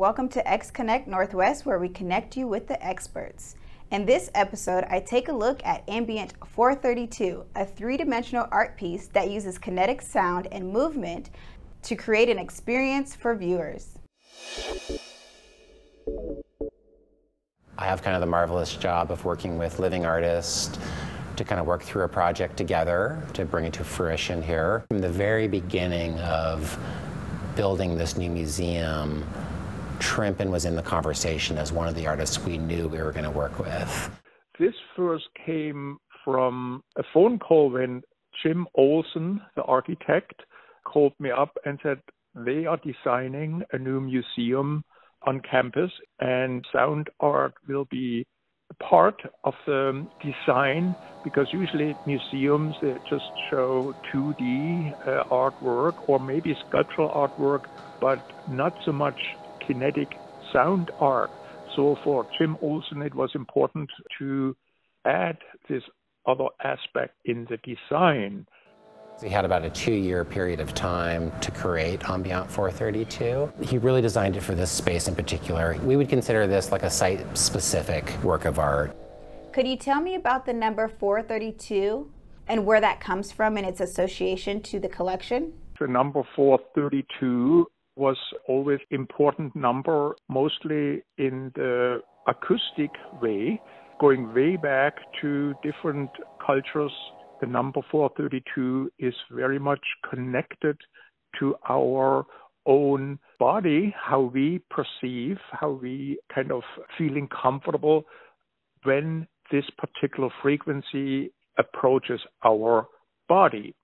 Welcome to X Connect Northwest, where we connect you with the experts. In this episode, I take a look at Ambient 432, a three dimensional art piece that uses kinetic sound and movement to create an experience for viewers. I have kind of the marvelous job of working with living artists to kind of work through a project together to bring it to fruition here. From the very beginning of building this new museum, Trimpin was in the conversation as one of the artists we knew we were going to work with. This first came from a phone call when Jim Olson, the architect, called me up and said they are designing a new museum on campus and sound art will be part of the design because usually museums they just show 2D uh, artwork or maybe sculptural artwork, but not so much kinetic sound art. So for Jim Olson, it was important to add this other aspect in the design. He had about a two year period of time to create Ambient 432. He really designed it for this space in particular. We would consider this like a site specific work of art. Could you tell me about the number 432 and where that comes from and its association to the collection? The number 432 was always important number, mostly in the acoustic way, going way back to different cultures the number 432 is very much connected to our own body, how we perceive, how we kind of feeling comfortable when this particular frequency approaches our body.